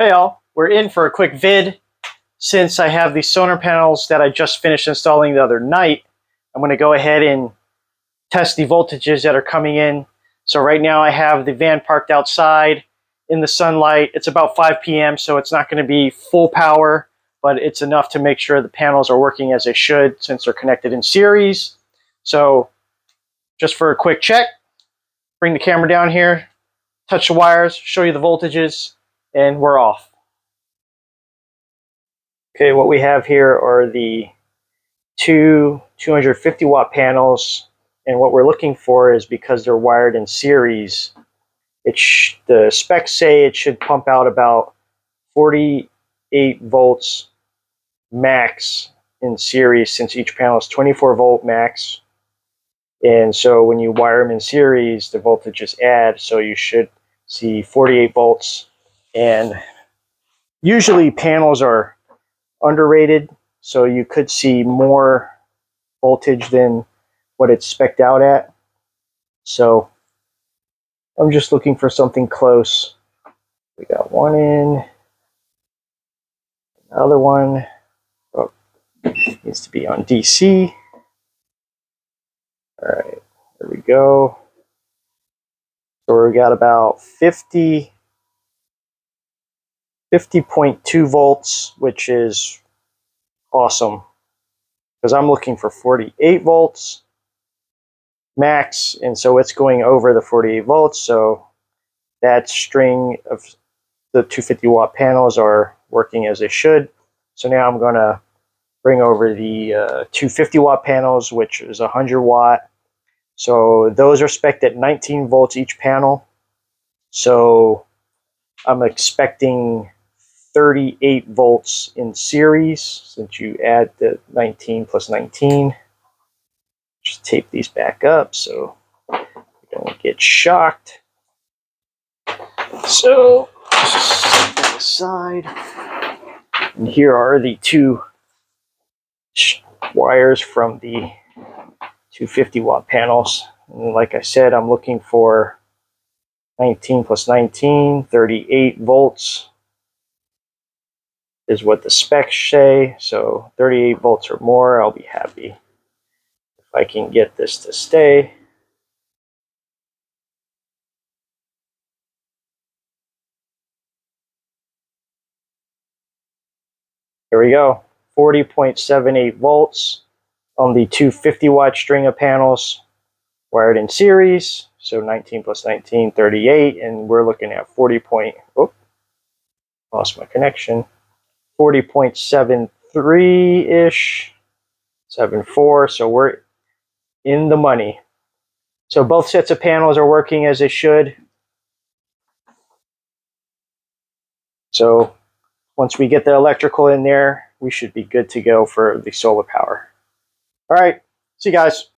Hey all, we're in for a quick vid. Since I have the solar panels that I just finished installing the other night, I'm going to go ahead and test the voltages that are coming in. So right now I have the van parked outside in the sunlight. It's about 5 p.m. so it's not going to be full power, but it's enough to make sure the panels are working as they should since they're connected in series. So just for a quick check, bring the camera down here, touch the wires, show you the voltages, and we're off. Okay, what we have here are the two 250 watt panels and what we're looking for is because they're wired in series it the specs say it should pump out about 48 volts max in series since each panel is 24 volt max and so when you wire them in series the voltages add so you should see 48 volts and usually panels are underrated so you could see more voltage than what it's specced out at. So I'm just looking for something close. We got one in, another one oh, needs to be on DC. All right, there we go. So we got about 50, 50.2 volts, which is awesome because I'm looking for 48 volts max, and so it's going over the 48 volts. So that string of the 250 watt panels are working as they should. So now I'm going to bring over the uh, 250 watt panels, which is 100 watt. So those are spec'd at 19 volts each panel. So I'm expecting 38 volts in series since you add the 19 plus 19. Just tape these back up so we don't get shocked. So, aside. And here are the two wires from the 250 watt panels. And like I said, I'm looking for 19 plus 19, 38 volts is what the specs say. So 38 volts or more, I'll be happy. If I can get this to stay. Here we go, 40.78 volts on the 250 watt string of panels wired in series. So 19 plus 19, 38, and we're looking at 40 point, oh, lost my connection. 40.73-ish, 74, so we're in the money. So both sets of panels are working as they should. So once we get the electrical in there, we should be good to go for the solar power. All right, see you guys.